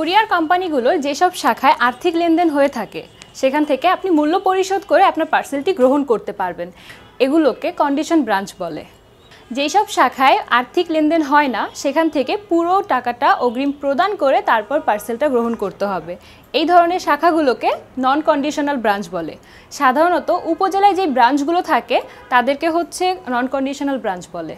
Courier কোম্পানিগুলোর যেসব শাখায় আর্থিক লেনদেন হয়ে থাকে, সেখান থেকে আপনি মূল্য পরিশোধ করে আপনার পার্সেলটি গ্রহণ করতে পারবেন। এগুলোকে কন্ডিশন ব্রাঞ্চ বলে। যেই সব শাখায় আর্থিক লেনদেন হয় না, সেখান থেকে পুরো টাকাটা অগ্রিম প্রদান করে তারপর পার্সেলটা গ্রহণ করতে হবে। এই ধরনের শাখাগুলোকে নন কন্ডিশনাল ব্রাঞ্চ বলে। সাধারণত উপজেলায় যে ব্রাঞ্চগুলো থাকে, তাদেরকে হচ্ছে নন কন্ডিশনাল ব্রাঞ্চ বলে।